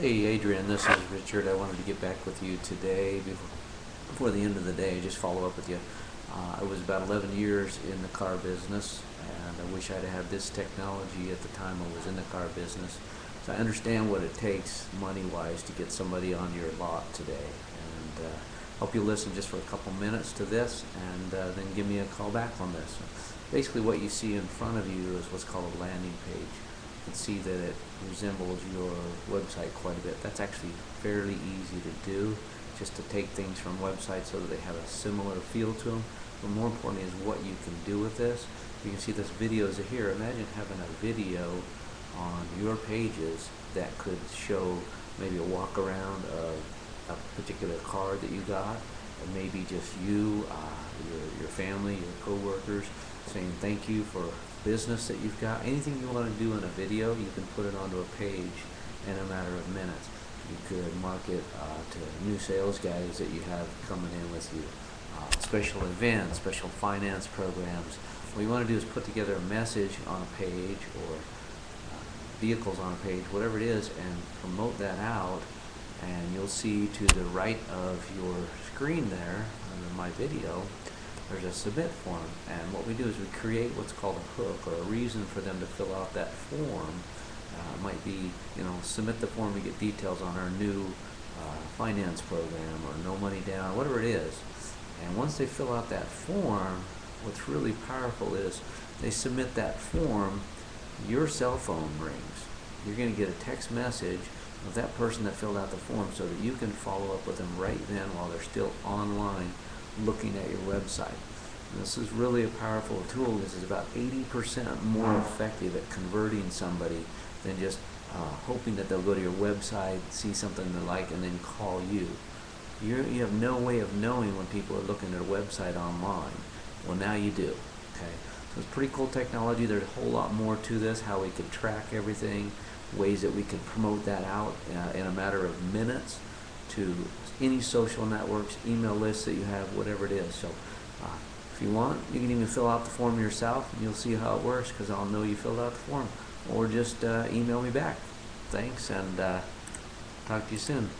Hey Adrian, this is Richard. I wanted to get back with you today before, before the end of the day, just follow up with you. Uh, I was about 11 years in the car business and I wish I'd had this technology at the time I was in the car business. So I understand what it takes money-wise to get somebody on your lot today. And uh, hope you listen just for a couple minutes to this and uh, then give me a call back on this. Basically what you see in front of you is what's called a landing page can see that it resembles your website quite a bit. That's actually fairly easy to do, just to take things from websites so that they have a similar feel to them. But more importantly is what you can do with this. You can see this videos here. Imagine having a video on your pages that could show maybe a walk around of a particular car that you got, and maybe just you, uh, your, your family, your coworkers, saying thank you for business that you've got, anything you want to do in a video, you can put it onto a page in a matter of minutes. You could market uh, to new sales guys that you have coming in with you, uh, special events, special finance programs. What you want to do is put together a message on a page or uh, vehicles on a page, whatever it is, and promote that out. And you'll see to the right of your screen there, under my video, there's a submit form and what we do is we create what's called a hook or a reason for them to fill out that form. Uh, might be you know submit the form to get details on our new uh, finance program or no money down whatever it is. And once they fill out that form what's really powerful is they submit that form your cell phone rings. You're going to get a text message of that person that filled out the form so that you can follow up with them right then while they're still online looking at your website. And this is really a powerful tool. This is about 80% more effective at converting somebody than just uh, hoping that they'll go to your website, see something they like, and then call you. You're, you have no way of knowing when people are looking at a website online. Well, now you do. Okay, so it's pretty cool technology. There's a whole lot more to this. How we could track everything, ways that we could promote that out uh, in a matter of minutes to any social networks, email lists that you have, whatever it is. So uh, if you want, you can even fill out the form yourself and you'll see how it works because I'll know you filled out the form. Or just uh, email me back. Thanks and uh, talk to you soon.